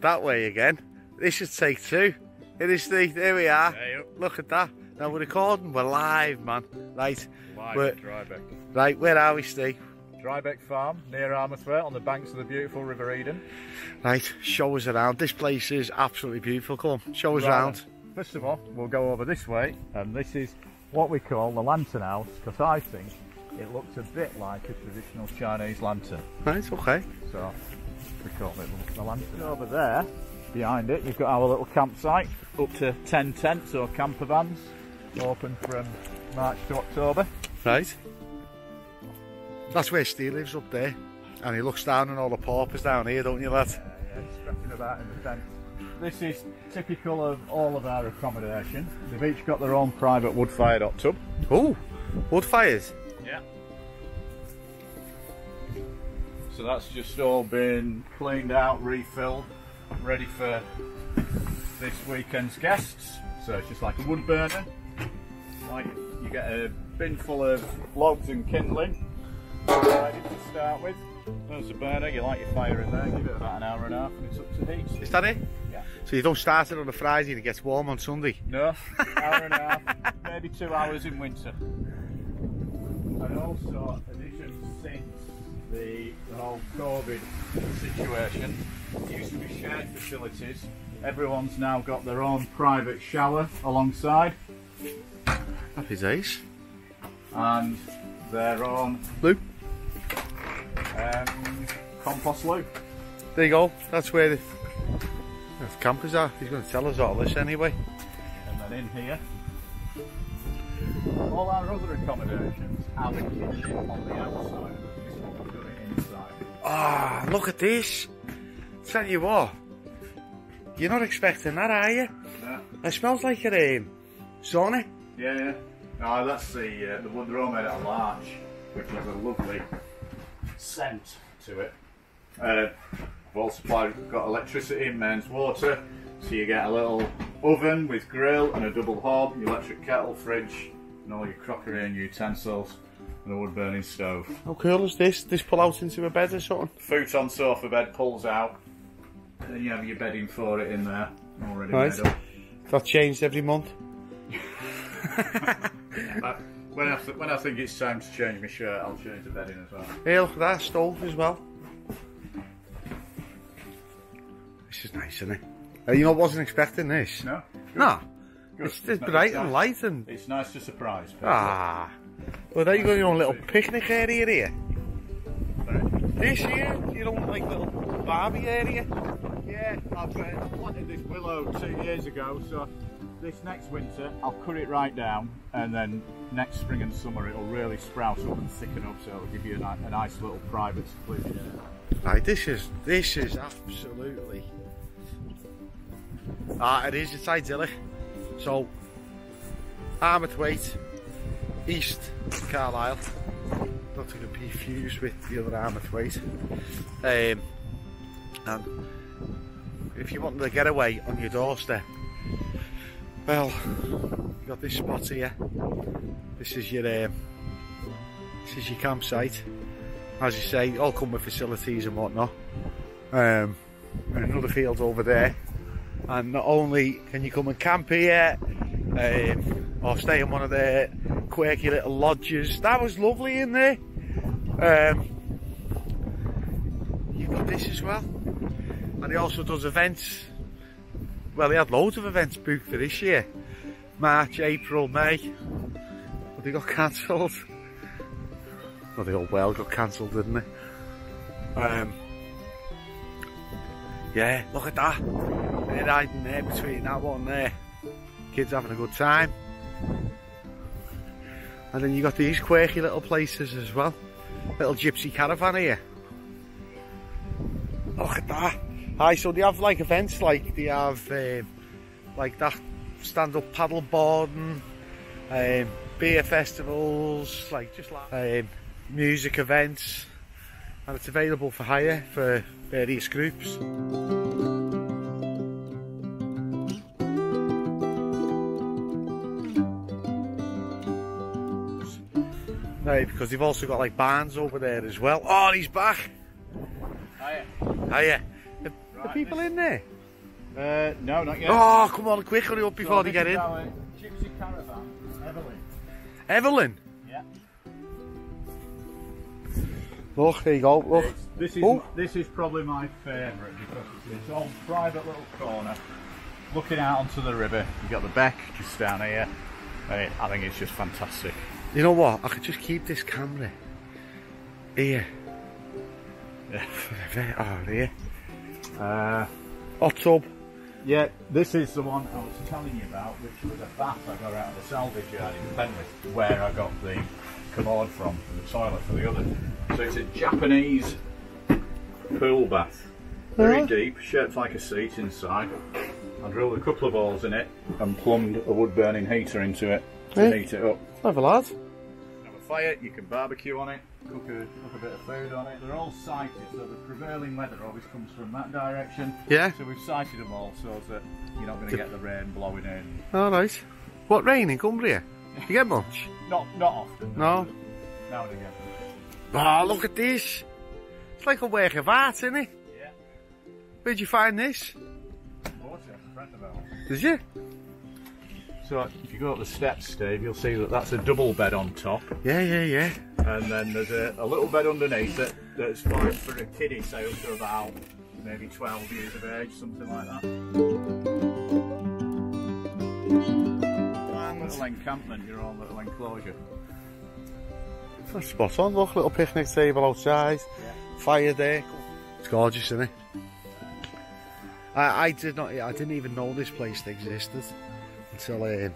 that way again. This should take two. It is the, there we are. Hey, Look at that. Now we're recording, we're live, man. Right, live Drybeck. right, where are we, Steve? Drybeck Farm near Armathwaite on the banks of the beautiful River Eden. Right, show us around. This place is absolutely beautiful. Come on, show us Right. around. First of all, we'll go over this way, and this is what we call the lantern house because I think it looks a bit like a traditional Chinese lantern. Right, okay. So we call it the lantern. Over there, behind it, you've got our little campsite, up to 10 tents or camper vans, open from March to October. Right. That's where Steve lives up there. And he looks down on all the paupers down here, don't you, lad? Yeah, about in the tent. This is typical of all of our accommodation. They've each got their own private wood-fired hot tub. Oh, wood fires. Yeah. So that's just all been cleaned out, refilled, ready for this weekend's guests. So it's just like a wood burner. Like you get a bin full of logs and kindling to start with. There's the burner, you light your fire in there, give it about an hour and a half and it's up to heat. Is that it? Yeah. So you don't start it on a Friday and it gets warm on Sunday? No, hour and a half, maybe two hours in winter. And also, addition since the, the whole COVID situation, it used to be shared facilities. Everyone's now got their own private shower alongside Happy days. and their own loo, um, compost loo. there you go. That's where the, the campers are. He's going to tell us all this anyway. And then in here, all our other accommodations have a kitchen on the outside. This one we've done it inside. Ah, look at this. Tell you what, you're not expecting that, are you? Yeah. It smells like a um, sauna. Yeah, yeah. No, that's the uh, the one they're all made out of larch, which has a lovely scent to it. Uh, I've also supplied, got electricity and mains water, so you get a little oven with grill and a double hob, your electric kettle, fridge, and all your crockery and utensils, and a wood burning stove. How cool is this? This pull out into a bed or something? Futon sofa bed pulls out, and then you have your bedding for it in there, already Right. made up. That changed every month. When I th- when I think it's time to change my shirt, I'll change the bedding as well. Hey, look at that stove as well. This is nice, isn't it? Uh, you know, I wasn't expecting this. No. No. Good. It's, it's bright and light and... It's nice to surprise. people. Ah. Well, there you got your own little picnic area here. This here, your own like little barbie area. Yeah, I've uh, planted this willow two years ago, so this next winter I'll cut it right down, and then next spring and summer it'll really sprout up and thicken up, so it'll give you a, a nice little private seclusion. Right, this is this is absolutely. Ah, it is. It's idyllic. So, Armathwaite, East Carlisle, not to be confused with the other Armathwaite. Um, and if you want the getaway on your doorstep, well, you got this spot here. This is your um, this is your campsite as you say, all come with facilities and whatnot. Um, and another field over there. And not only can you come and camp here, um, or stay in one of their quirky little lodges. That was lovely in there. Um, you've got this as well. And he also does events. Well, he had loads of events booked for this year. March, April, May. But they got cancelled. Well, the old well got cancelled, didn't it? Um, yeah, look at that. They're riding there between that one there. Kids having a good time. And then you got these quirky little places as well. Little gypsy caravan here. Look at that. Hi, so they have like events like they have uh, like that stand up paddle boarding, um, beer festivals, like just like um, music events, and it's available for hire for various groups. Right, because they've also got like bands over there as well. Oh, he's back! Hiya. Hiya. Right, people this- in there? Uh, no, not yet. Oh, come on, quick, hurry up before So they get in. Gypsy caravan, Evelyn. Evelyn. Yeah. Look, there you go. Look. It's- This is Oh. this is probably my favourite because it's own private little corner, looking out onto the river. You've got the beck just down here. I, I think it's just fantastic. You know what? I could just keep this camera here. Yeah. Forever. Oh, there. Uh, Hot tub. yeah, this is the one I was telling you about, which was a bath I got out of the salvage yard in Penrith, where I got the commode from, the toilet for the other. So it's a Japanese pool bath. Very Yeah. deep, shaped like a seat inside. I drilled a couple of holes in it and plumbed a wood burning heater into it to Yeah. heat it up. Have a lad. Have a fire, you can barbecue on it, cook a, cook a bit of food on it. They're all sighted, so the prevailing weather always comes from that direction. Yeah. So we've sighted them all so that you're not going to get the rain blowing in. Oh, all right. What rain in Cumbria? You get much? Not not often. No. Now and again. Oh, look at this. It's like a work of art, isn't it? Yeah. Where'd you find this? Bought it, a friend of ours. Did you? So if you go up the steps, Steve, you'll see that that's a double bed on top, Yeah, yeah, yeah. And then there's a, a little bed underneath it that's fine for a kiddie, say up to about maybe 12 years of age, something like that. Little encampment, your own little enclosure. That's spot on. Look, little picnic table outside. Fire there. It's gorgeous, isn't it? I, I did not. I didn't even know this place existed until um,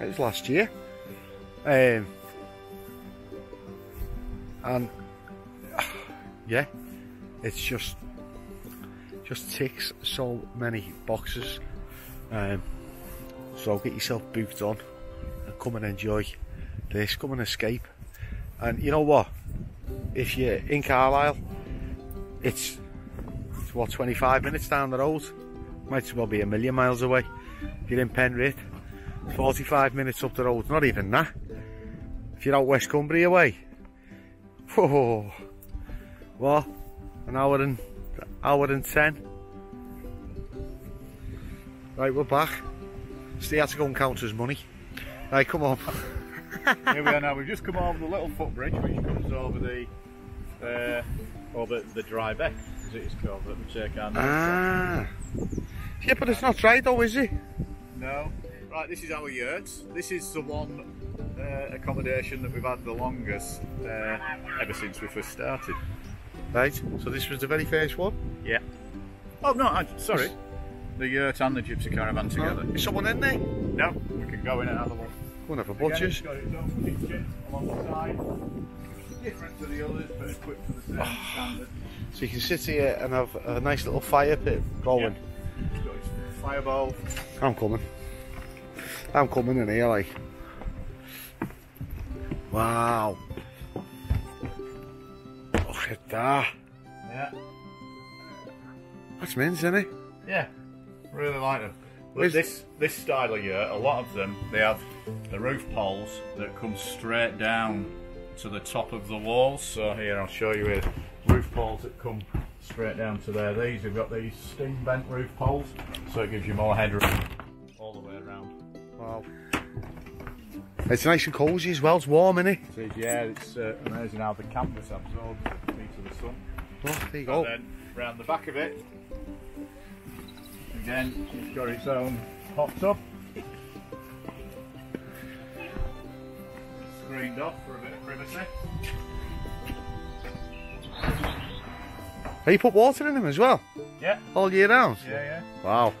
it was last year. Um, and yeah, it's just just ticks so many boxes. Um, so get yourself booked on and come and enjoy this. Come and escape. And you know what? If you're in Carlisle, it's, it's what 25 minutes down the road. Might as well be a million miles away. If you're in Penrith, 45 minutes up the road. Not even that. If you're out West Cumbria way, whoa, what? An hour and hour and ten. Right, we're back. Steve had to go and count his money. Right, come on. Here we are now. We've just come over the little footbridge, which comes over the uh, over the dry beck, as it is called, that we take our. Ah. Yeah, but it's not dry though, is it? No. Right, this is our yurt. This is the one uh, accommodation that we've had the longest uh, ever since we first started. Right. So this was the very first one. Yeah. Oh no, I, sorry. The yurt and the gypsy caravan together. Is someone in there? No, we can go in and have a look. And have a butcher's. it's got its own kitchen along the side. Different to the others, but equipped to the same standard. So you can sit here and have a nice little fire pit going. It's got its fireball. I'm coming. I'm coming in here, like. Wow. Look at that. Yeah. That's mince, isn't it? Yeah, really like them. But Where's- this this style of yurt, a lot of them, they have the roof poles that come straight down to the top of the walls. So here, I'll show you here, roof poles that come straight down to there. These have got these steam bent roof poles, so it gives you more headroom all the way around. Wow. It's nice and cosy as well. It's warm, isn't it? So yeah, it's uh, amazing how the canvas absorbs the heat of the sun. Oh, there you And go. then round the back of it, again, it's got its own hot tub. Screened off for a bit of privacy. Hey, you put water in them as well, Yeah, all year round. yeah, yeah. Wow.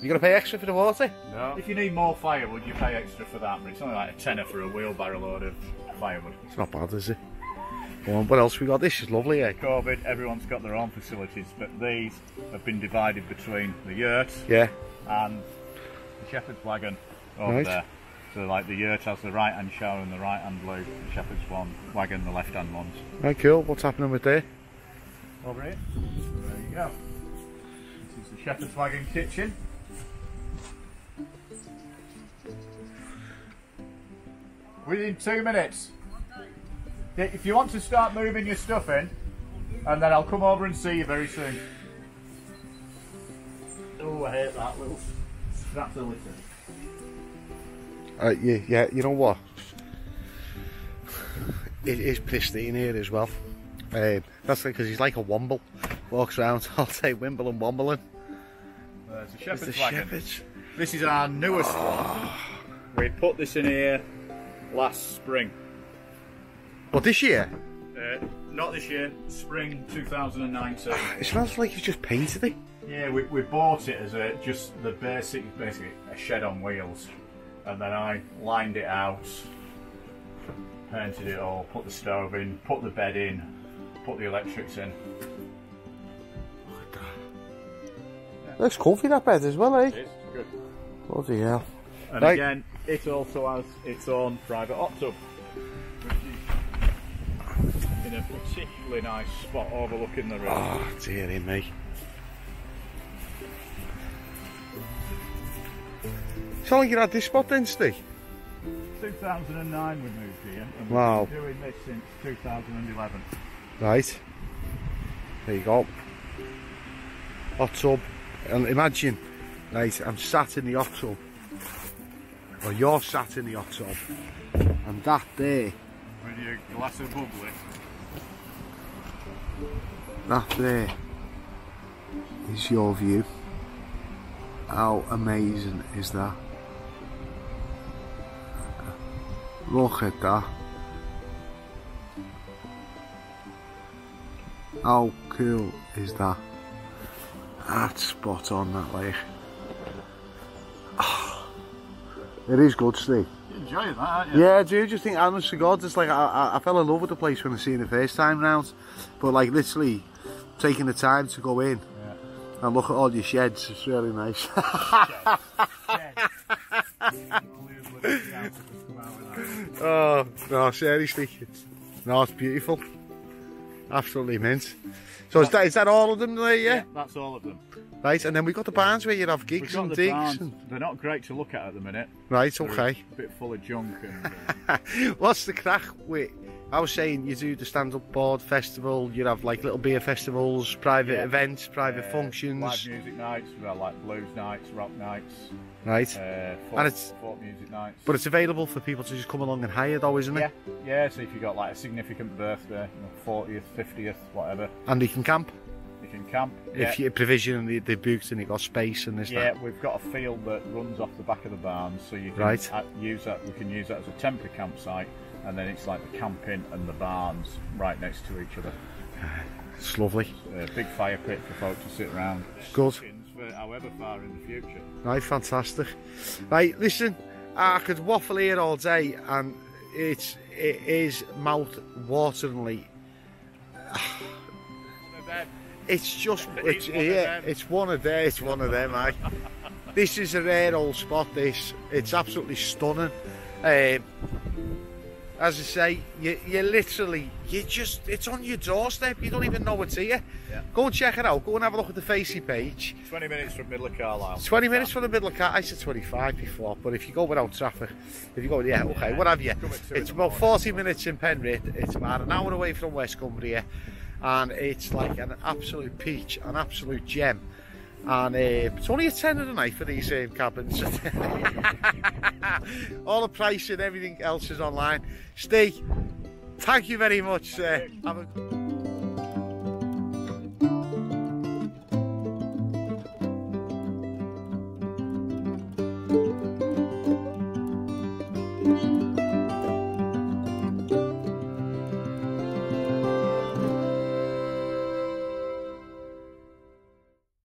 You gotta pay extra for the water? No. If you need more firewood, you pay extra for that, but it's only like a tenner for a wheelbarrow load of firewood. It's not bad, is it? Go on, what else we got? This is lovely, eh? COVID, everyone's got their own facilities, but these have been divided between the yurt Yeah. and the shepherd's wagon over Right. there. So like the yurt has the right hand shower and the right hand loo, the shepherd's one wagon the left hand ones. Right, cool. What's happening with there? Over here. There you go. This is the shepherd's wagon kitchen. Within two minutes, If you want to start moving your stuff in, and then I'll come over and see you very soon. Oh, I hate that little strapper litter. Uh, yeah, yeah, you know what? It is pristine here as well. Um, that's because he's like a womble. Walks around all day wimbling, wombling. There's a It's shepherd's the wagon. shepherds. This is our newest one. We put this in here last spring. But this year, Uh, not this year, spring 2019. it smells like he's just painted it. Yeah, we, we bought it as a just the basic, basically a shed on wheels, and then I lined it out, painted it all, put the stove in, put the bed in, put the electrics in. Looks comfy that bed as well, eh? It's good. Bloody hell. And Right. again, it also has its own private hot tub, which is in a particularly nice spot overlooking the river. Oh, dearie me. It's like you had this spot then, Steve. 2009 we moved here, and Wow. we've been doing this since 2011. Right. There you go. Hot tub. And imagine, right, I'm sat in the hot tub. Or you're sat in the hot tub. And that there, With your glass of bubbly. that there is your view. How amazing is that? Look at that. How cool is that? That's spot on that lake. It is good, Steve. Enjoying that, you? Yeah, I do just think, honest to God, it's like I, I, I fell in love with the place when I seen it the first time round. But like literally taking the time to go in and look at all your sheds, it's really nice. oh, no, seriously. No, it's beautiful. Absolutely mint. So is that, is that all of them there, yeah? That's all of them. Right, and then we've got the barns where you have gigs and the digs. barns. And, They're not great to look at at the minute. right, They're okay. A bit full of junk. And, uh, What's the crack with? I was saying you do the stand-up board festival. You have like little beer festivals, private Yeah. events, private uh, functions, Live music nights. We've got like blues nights, rock nights, right? uh, folk, And it's- folk music nights. But it's available for people to just come along and hire, though, isn't it? yeah. Yeah so if you've got like a significant birthday, you know, 40th, 50th, whatever, And you can camp you can camp. Yeah. if you provision the the booked and you got space and this Yeah, that. we've got a field that runs off the back of the barn, so you can Right. use that. We can use that as a temporary campsite, and then it's like the camping and the barns right next to each other. It's lovely. A big fire pit for folk to sit around. Good. For however far in the future. Right, fantastic. Right, listen, I could waffle here all day, and it's it is mouth wateringly. It's just it's It's one of yeah, them. it's one of them. It's one of them. I. This is a rare old spot. This it's absolutely stunning. Um, as I say, you, you literally, you just, it's on your doorstep. You don't even know it's here. Yeah. Go and check it out. Go and have a look at the Facey page. 20 minutes from middle of Carlisle. 20 minutes from the middle of Carlisle. I said 25 before, but if you go without traffic, if you go, yeah, okay, yeah. what have you. It's about 40 minutes in Penrith. It's about an hour away from West Cumbria. And it's like an absolute peach, an absolute gem. And uh, it's only a tenner a night for these um, cabins. All the price and everything else is online. Steve, thank you very much. Uh,